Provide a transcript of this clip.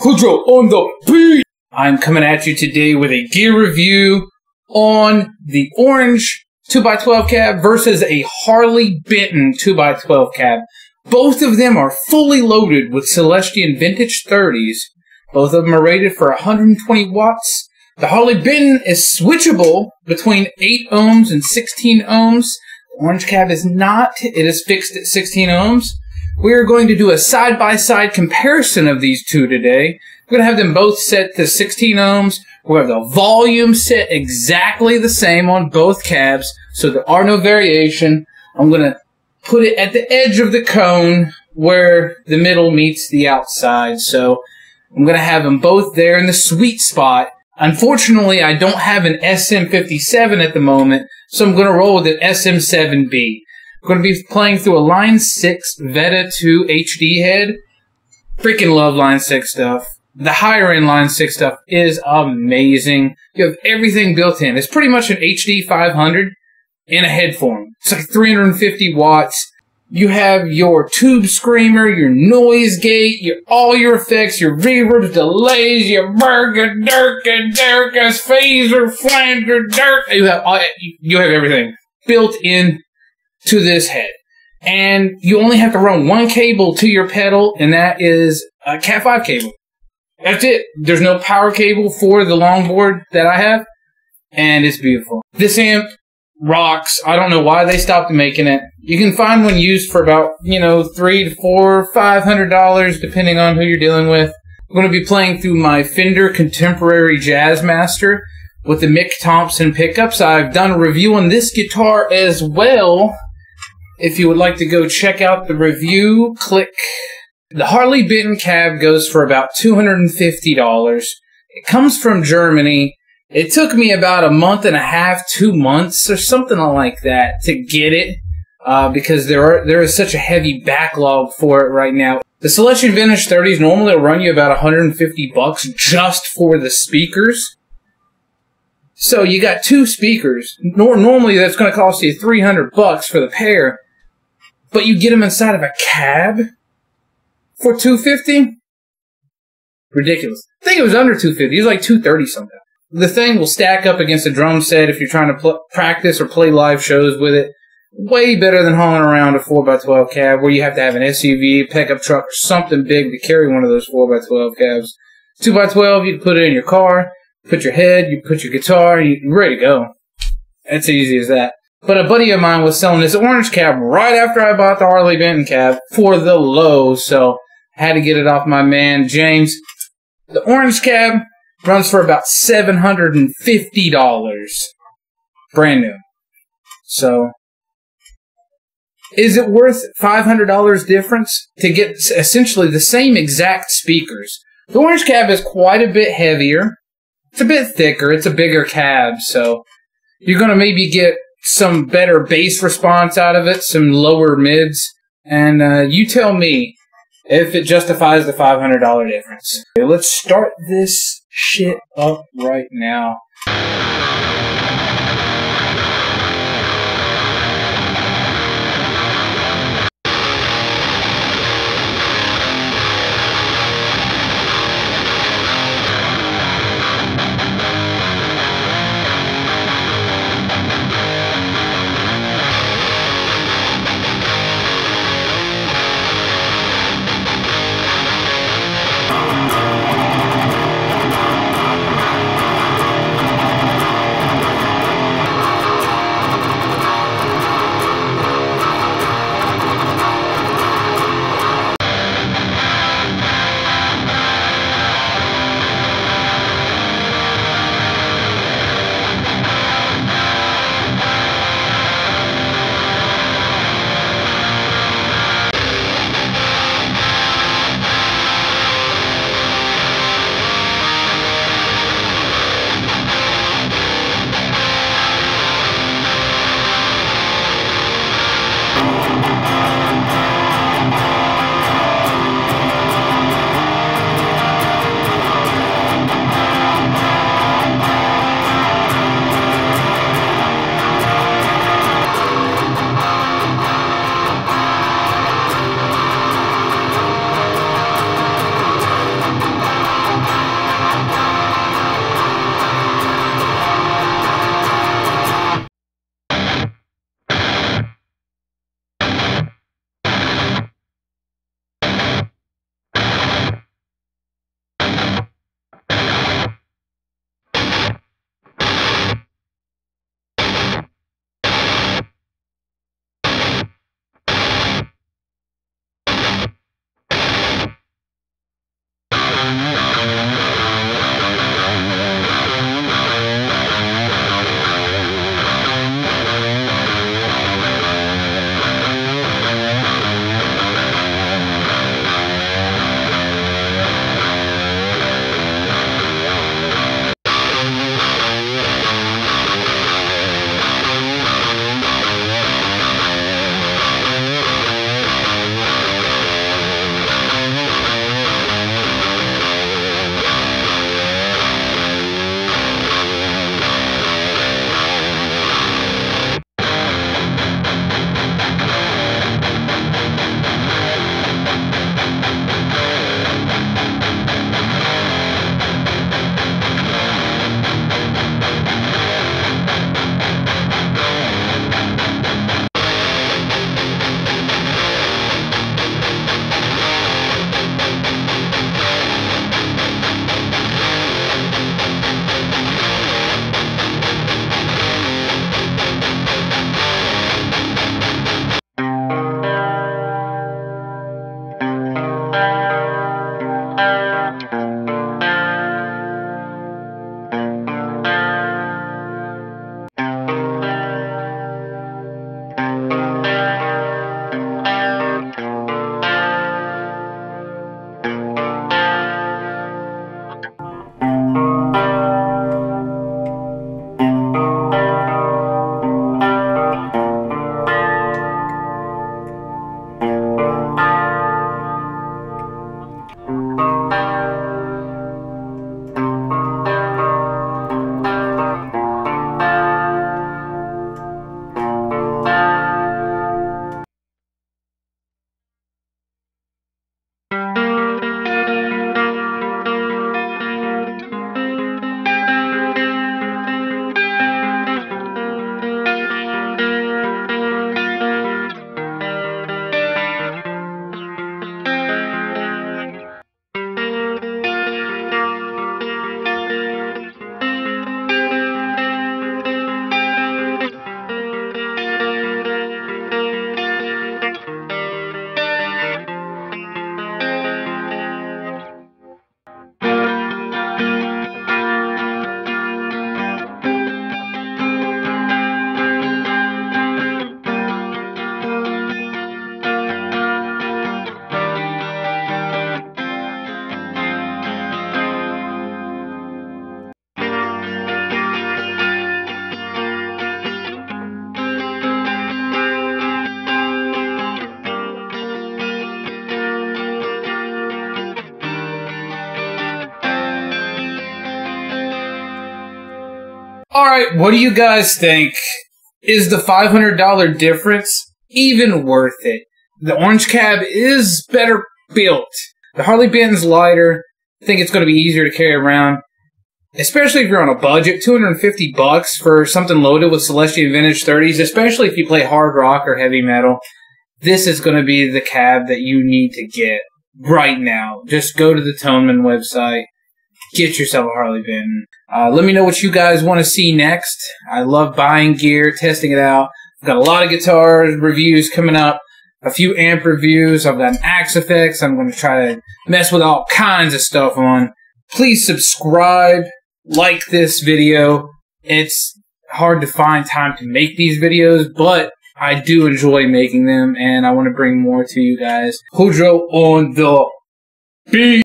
Hoodrow on the beat! I'm coming at you today with a gear review on the orange 2x12 cab versus a Harley Benton 2x12 cab. Both of them are fully loaded with Celestion Vintage 30s. Both of them are rated for 120 watts. The Harley Benton is switchable between 8 ohms and 16 ohms. The Orange cab is not. It is fixed at 16 ohms. We're going to do a side-by-side comparison of these two today. We're going to have them both set to 16 ohms. We're going to have the volume set exactly the same on both cabs, so there are no variation. I'm going to put it at the edge of the cone where the middle meets the outside. So I'm going to have them both there in the sweet spot. Unfortunately, I don't have an SM57 at the moment, so I'm going to roll with an SM7B. Going to be playing through a Line 6 Vetta 2 HD head. Freaking love Line 6 stuff. The higher end Line 6 stuff is amazing. You have everything built in. It's pretty much an HD 500 in a head form. It's like 350 watts. You have your tube screamer, your noise gate, your all your effects, your reverbs, delays, your burger, durka, durkas, phaser, flanger, dirk. You have all, you have everything built in to this head. And you only have to run one cable to your pedal, and that is a Cat 5 cable. That's it. There's no power cable for the longboard that I have, and it's beautiful. This amp rocks. I don't know why they stopped making it. You can find one used for about, you know, three to four, five hundred dollars, depending on who you're dealing with. I'm going to be playing through my Fender Contemporary Jazzmaster with the Mick Thomson pickups. I've done a review on this guitar as well if you would like to go check out the review, click. The Harley Benton cab goes for about $250. It comes from Germany. It took me about a month and a half, two months, or something like that to get it, uh, because there are there is such a heavy backlog for it right now. The Celestion Vintage 30s normally will run you about 150 bucks just for the speakers. So you got two speakers. Nor normally that's going to cost you 300 bucks for the pair but you get them inside of a cab for 250 ridiculous. I think it was under 250 it was like 230 something the thing will stack up against a drum set if you're trying to pl- practice or play live shows with it. Way better than hauling around a 4x12 cab where you have to have an suv pickup truck or something big to carry one of those 4x12 cabs. 2x12 you can put it in your car put your head you put your guitar you're ready to go. It's easy as that but a buddy of mine was selling this orange cab right after I bought the Harley Benton cab for the low, so I had to get it off my man James. The orange cab runs for about seven hundred and fifty dollars, brand new. So, is it worth five hundred dollars difference to get essentially the same exact speakers? The orange cab is quite a bit heavier. It's a bit thicker. It's a bigger cab, so you're going to maybe get some better bass response out of it, some lower mids, and uh, you tell me if it justifies the $500 difference. Okay, let's start this shit up right now. Right, what do you guys think? Is the $500 difference even worth it? The orange cab is better built. The Harley Benton's lighter. I think it's going to be easier to carry around, especially if you're on a budget. 250 bucks for something loaded with Celestion Vintage 30s, especially if you play hard rock or heavy metal. This is going to be the cab that you need to get right now. Just go to the Thomann website get yourself a Harley Benton. Uh, let me know what you guys want to see next. I love buying gear, testing it out. I've got a lot of guitar reviews coming up, a few amp reviews. I've got an Axe-Fx. I'm going to try to mess with all kinds of stuff on. Please subscribe, like this video. It's hard to find time to make these videos, but I do enjoy making them, and I want to bring more to you guys. Hoodrow on the beat.